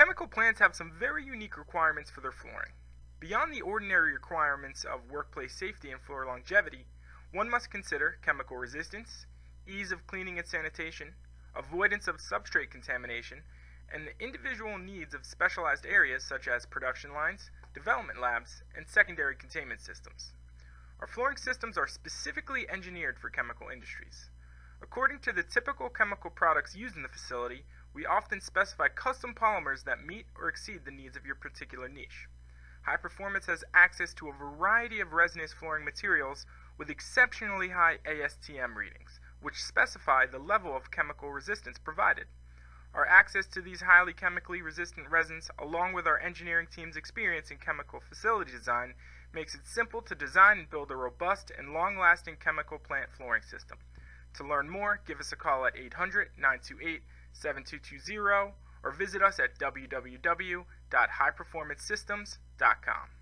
Chemical plants have some very unique requirements for their flooring. Beyond the ordinary requirements of workplace safety and floor longevity, one must consider chemical resistance, ease of cleaning and sanitation, avoidance of substrate contamination, and the individual needs of specialized areas such as production lines, development labs, and secondary containment systems. Our flooring systems are specifically engineered for chemical industries. According to the typical chemical products used in the facility, we often specify custom polymers that meet or exceed the needs of your particular niche. High Performance has access to a variety of resinous flooring materials with exceptionally high ASTM readings, which specify the level of chemical resistance provided. Our access to these highly chemically resistant resins, along with our engineering team's experience in chemical facility design, makes it simple to design and build a robust and long-lasting chemical plant flooring system. To learn more, give us a call at 800 928 7220 or visit us at www.highperformancesystems.com.